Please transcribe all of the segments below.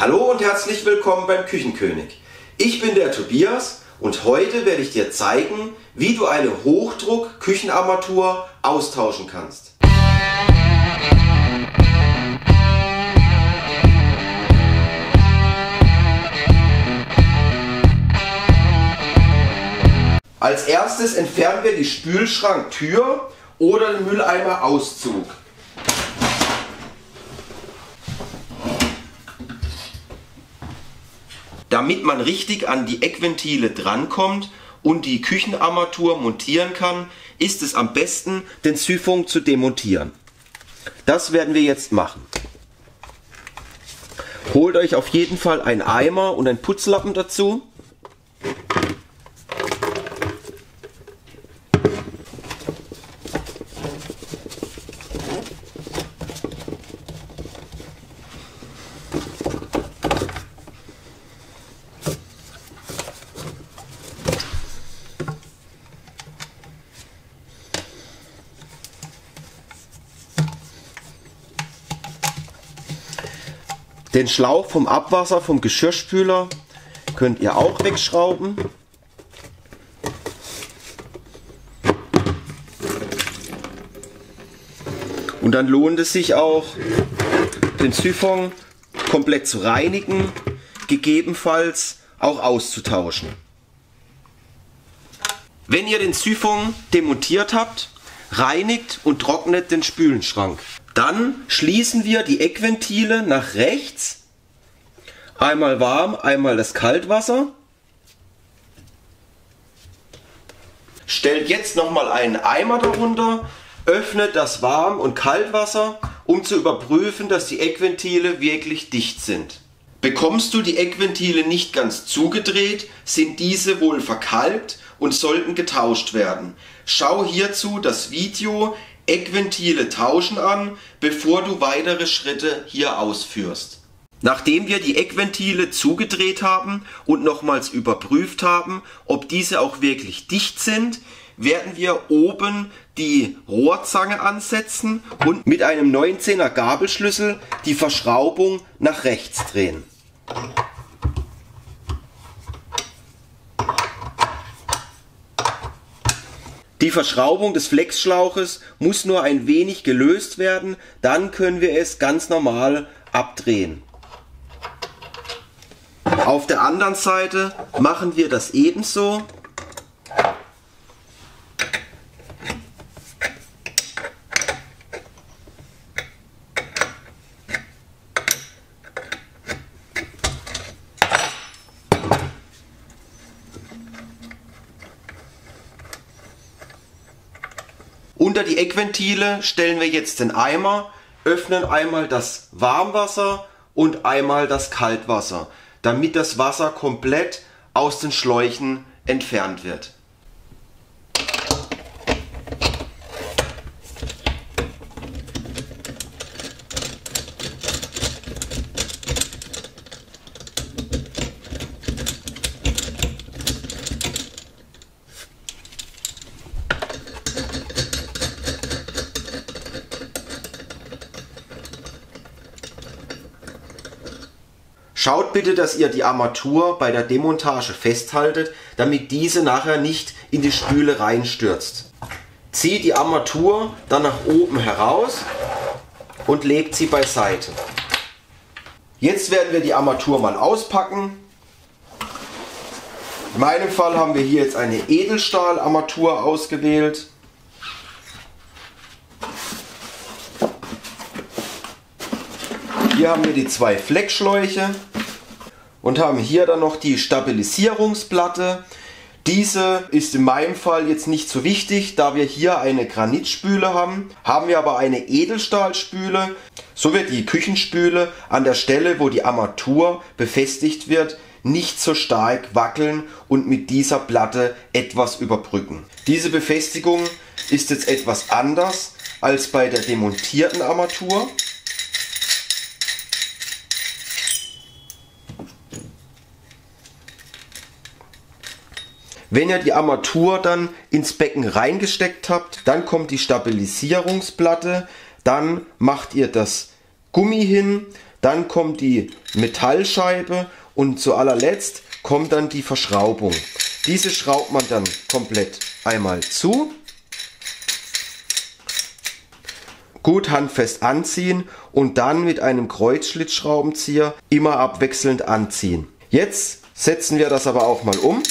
Hallo und herzlich willkommen beim Küchenkönig. Ich bin der Tobias und heute werde ich dir zeigen, wie du eine Hochdruck-Küchenarmatur austauschen kannst. Als erstes entfernen wir die Spülschranktür oder den Mülleimer-Auszug. Damit man richtig an die Eckventile drankommt und die Küchenarmatur montieren kann, ist es am besten, den Siphon zu demontieren. Das werden wir jetzt machen. Holt euch auf jeden Fall einen Eimer und einen Putzlappen dazu. Den Schlauch vom Abwasser vom Geschirrspüler könnt ihr auch wegschrauben. Und dann lohnt es sich auch, den Siphon komplett zu reinigen, gegebenenfalls auch auszutauschen. Wenn ihr den Siphon demontiert habt, reinigt und trocknet den Spülenschrank. Dann schließen wir die Eckventile nach rechts. Einmal warm, einmal das Kaltwasser. Stellt jetzt nochmal einen Eimer darunter, öffnet das Warm- und Kaltwasser, um zu überprüfen, dass die Eckventile wirklich dicht sind. Bekommst du die Eckventile nicht ganz zugedreht, sind diese wohl verkalkt und sollten getauscht werden. Schau hierzu das Video Eckventile tauschen an, bevor du weitere Schritte hier ausführst. Nachdem wir die Eckventile zugedreht haben und nochmals überprüft haben, ob diese auch wirklich dicht sind, werden wir oben die Rohrzange ansetzen und mit einem 19er Gabelschlüssel die Verschraubung nach rechts drehen. Die Verschraubung des Flexschlauches muss nur ein wenig gelöst werden, dann können wir es ganz normal abdrehen. Auf der anderen Seite machen wir das ebenso. Unter die Eckventile stellen wir jetzt den Eimer, öffnen einmal das Warmwasser und einmal das Kaltwasser, damit das Wasser komplett aus den Schläuchen entfernt wird. Schaut bitte, dass ihr die Armatur bei der Demontage festhaltet, damit diese nachher nicht in die Spüle reinstürzt. Zieht die Armatur dann nach oben heraus und legt sie beiseite. Jetzt werden wir die Armatur mal auspacken. In meinem Fall haben wir hier jetzt eine Edelstahlarmatur ausgewählt. Hier haben wir die zwei Fleckschläuche und haben hier dann noch die Stabilisierungsplatte. Diese ist in meinem Fall jetzt nicht so wichtig, da wir hier eine Granitspüle haben. Haben wir aber eine Edelstahlspüle, so wird die Küchenspüle an der Stelle, wo die Armatur befestigt wird, nicht so stark wackeln und mit dieser Platte etwas überbrücken. Diese Befestigung ist jetzt etwas anders als bei der demontierten Armatur. Wenn ihr die Armatur dann ins Becken reingesteckt habt, dann kommt die Stabilisierungsplatte, dann macht ihr das Gummi hin, dann kommt die Metallscheibe und zu allerletzt kommt dann die Verschraubung. Diese schraubt man dann komplett einmal zu. Gut handfest anziehen und dann mit einem Kreuzschlitzschraubenzieher immer abwechselnd anziehen. Jetzt setzen wir das aber auch mal um.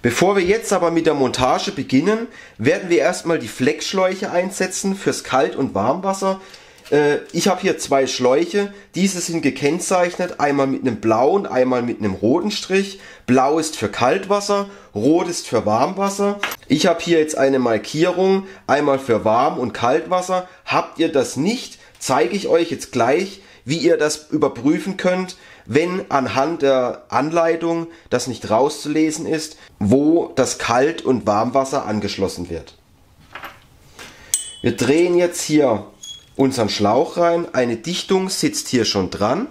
Bevor wir jetzt aber mit der Montage beginnen, werden wir erstmal die Fleckschläuche einsetzen fürs Kalt- und Warmwasser. Äh, ich habe hier zwei Schläuche. Diese sind gekennzeichnet, einmal mit einem blauen, einmal mit einem roten Strich. Blau ist für Kaltwasser, rot ist für Warmwasser. Ich habe hier jetzt eine Markierung, einmal für Warm- und Kaltwasser. Habt ihr das nicht, zeige ich euch jetzt gleich, wie ihr das überprüfen könnt, wenn anhand der Anleitung das nicht rauszulesen ist, wo das Kalt- und Warmwasser angeschlossen wird. Wir drehen jetzt hier unseren Schlauch rein. Eine Dichtung sitzt hier schon dran.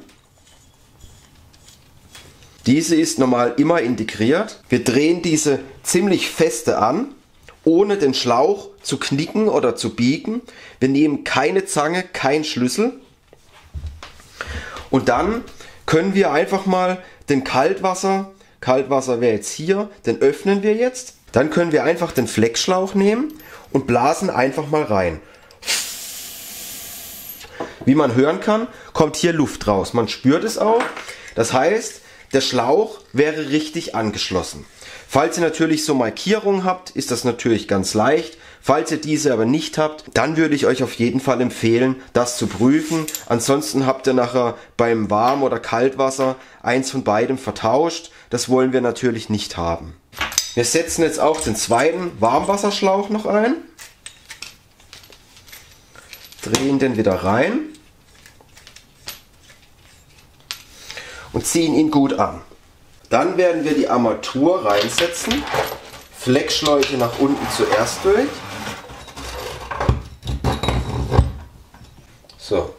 Diese ist normal immer integriert. Wir drehen diese ziemlich feste an, ohne den Schlauch zu knicken oder zu biegen. Wir nehmen keine Zange, kein Schlüssel. Und dann können wir einfach mal den Kaltwasser, Kaltwasser wäre jetzt hier, den öffnen wir jetzt. Dann können wir einfach den Fleckschlauch nehmen und blasen einfach mal rein. Wie man hören kann, kommt hier Luft raus. Man spürt es auch. Das heißt, der Schlauch wäre richtig angeschlossen. Falls ihr natürlich so Markierungen habt, ist das natürlich ganz leicht. Falls ihr diese aber nicht habt, dann würde ich euch auf jeden Fall empfehlen, das zu prüfen. Ansonsten habt ihr nachher beim Warm- oder Kaltwasser eins von beidem vertauscht. Das wollen wir natürlich nicht haben. Wir setzen jetzt auch den zweiten Warmwasserschlauch noch ein. Drehen den wieder rein. und ziehen ihn gut an. Dann werden wir die Armatur reinsetzen. Fleckschläuche nach unten zuerst durch. So.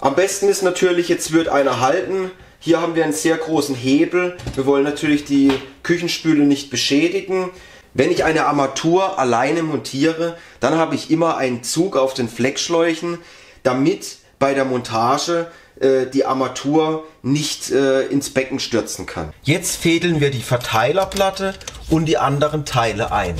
Am besten ist natürlich, jetzt wird einer halten. Hier haben wir einen sehr großen Hebel. Wir wollen natürlich die Küchenspüle nicht beschädigen. Wenn ich eine Armatur alleine montiere, dann habe ich immer einen Zug auf den Fleckschläuchen, damit bei der Montage äh, die Armatur nicht äh, ins Becken stürzen kann. Jetzt fädeln wir die Verteilerplatte und die anderen Teile ein.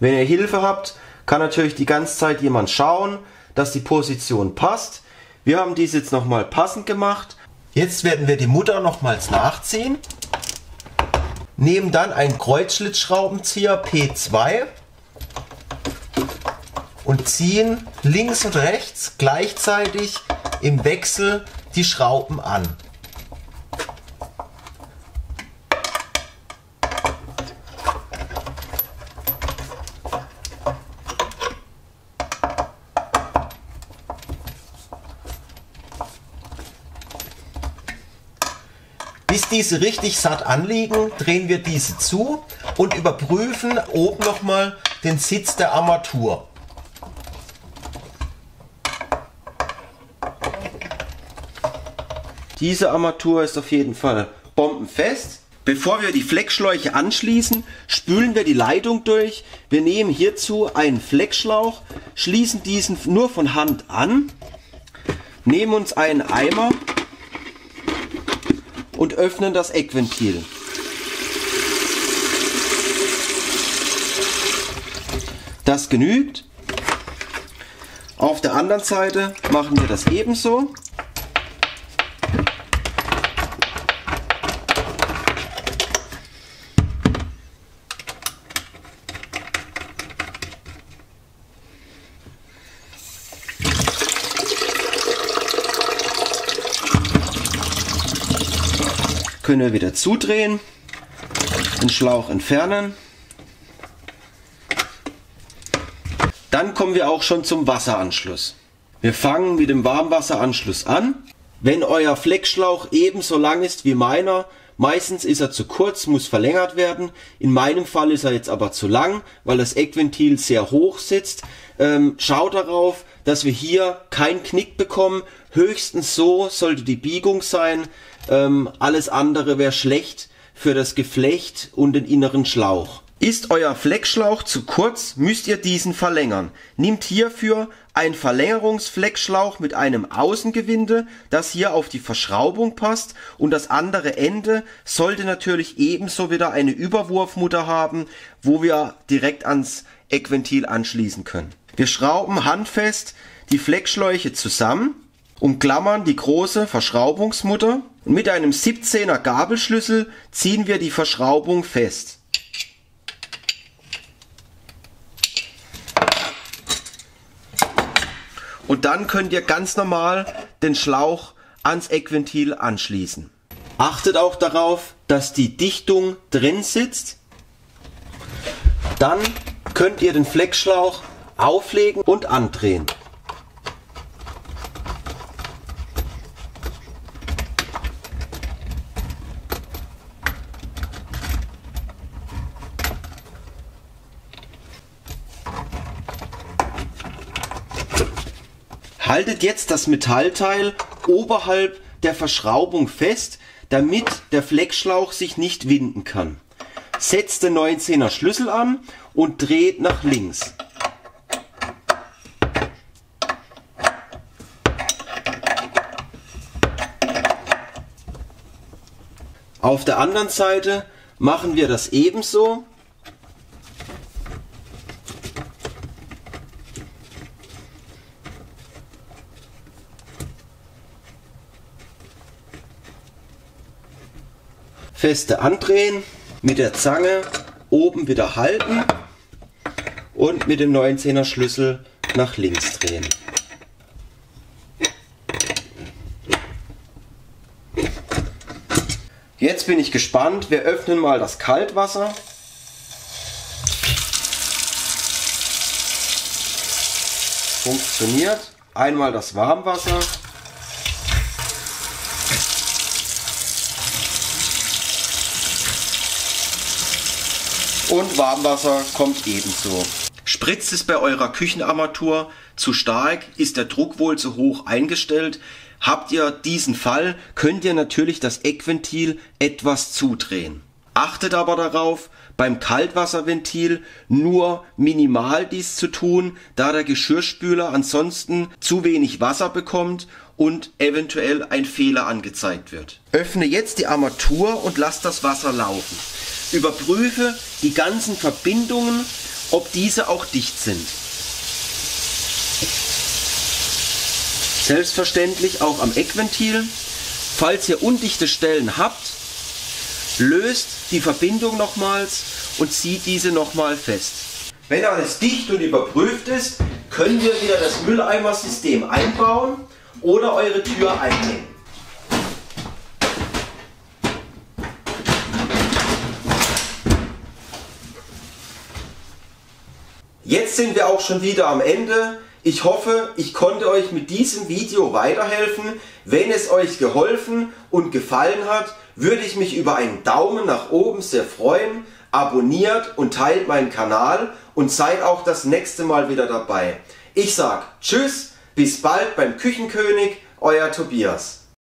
Wenn ihr Hilfe habt, kann natürlich die ganze Zeit jemand schauen, dass die Position passt. Wir haben dies jetzt nochmal passend gemacht. Jetzt werden wir die Mutter nochmals nachziehen. Nehmen dann einen Kreuzschlitzschraubenzieher P2 und ziehen links und rechts gleichzeitig im Wechsel die Schrauben an. Bis diese richtig satt anliegen, drehen wir diese zu und überprüfen oben nochmal den Sitz der Armatur. Diese Armatur ist auf jeden Fall bombenfest. Bevor wir die Fleckschläuche anschließen, spülen wir die Leitung durch. Wir nehmen hierzu einen Fleckschlauch, schließen diesen nur von Hand an, nehmen uns einen Eimer und öffnen das Eckventil. Das genügt. Auf der anderen Seite machen wir das ebenso. Können wir wieder zudrehen, den Schlauch entfernen. Dann kommen wir auch schon zum Wasseranschluss. Wir fangen mit dem Warmwasseranschluss an. Wenn euer Fleckschlauch ebenso lang ist wie meiner, meistens ist er zu kurz, muss verlängert werden. In meinem Fall ist er jetzt aber zu lang, weil das Eckventil sehr hoch sitzt. Ähm, schaut darauf, dass wir hier keinen Knick bekommen. Höchstens so sollte die Biegung sein. Ähm, alles andere wäre schlecht für das Geflecht und den inneren Schlauch. Ist euer Fleckschlauch zu kurz, müsst ihr diesen verlängern. Nehmt hierfür ein Verlängerungsfleckschlauch mit einem Außengewinde, das hier auf die Verschraubung passt und das andere Ende sollte natürlich ebenso wieder eine Überwurfmutter haben, wo wir direkt ans Eckventil anschließen können. Wir schrauben handfest die Fleckschläuche zusammen, umklammern die große Verschraubungsmutter und mit einem 17er Gabelschlüssel ziehen wir die Verschraubung fest. Und dann könnt ihr ganz normal den Schlauch ans Eckventil anschließen. Achtet auch darauf, dass die Dichtung drin sitzt. Dann könnt ihr den Fleckschlauch auflegen und andrehen. Haltet jetzt das Metallteil oberhalb der Verschraubung fest, damit der Fleckschlauch sich nicht winden kann. Setzt den 19er Schlüssel an und dreht nach links. Auf der anderen Seite machen wir das ebenso feste andrehen, mit der Zange oben wieder halten und mit dem 19er Schlüssel nach links drehen. Jetzt bin ich gespannt. Wir öffnen mal das Kaltwasser. Funktioniert. Einmal das Warmwasser. Und Warmwasser kommt ebenso. Spritzt es bei eurer Küchenarmatur zu stark, ist der Druck wohl zu hoch eingestellt. Habt ihr diesen Fall, könnt ihr natürlich das Eckventil etwas zudrehen. Achtet aber darauf, beim Kaltwasserventil nur minimal dies zu tun, da der Geschirrspüler ansonsten zu wenig Wasser bekommt und eventuell ein Fehler angezeigt wird. Öffne jetzt die Armatur und lass das Wasser laufen. Überprüfe die ganzen Verbindungen, ob diese auch dicht sind. Selbstverständlich auch am Eckventil. Falls ihr undichte Stellen habt, löst die Verbindung nochmals und zieht diese nochmal fest. Wenn alles dicht und überprüft ist, könnt ihr wieder das Mülleimer-System einbauen oder eure Tür einnehmen. Jetzt sind wir auch schon wieder am Ende. Ich hoffe, ich konnte euch mit diesem Video weiterhelfen. Wenn es euch geholfen und gefallen hat, würde ich mich über einen Daumen nach oben sehr freuen. Abonniert und teilt meinen Kanal und seid auch das nächste Mal wieder dabei. Ich sag Tschüss, bis bald beim Küchenkönig, euer Tobias.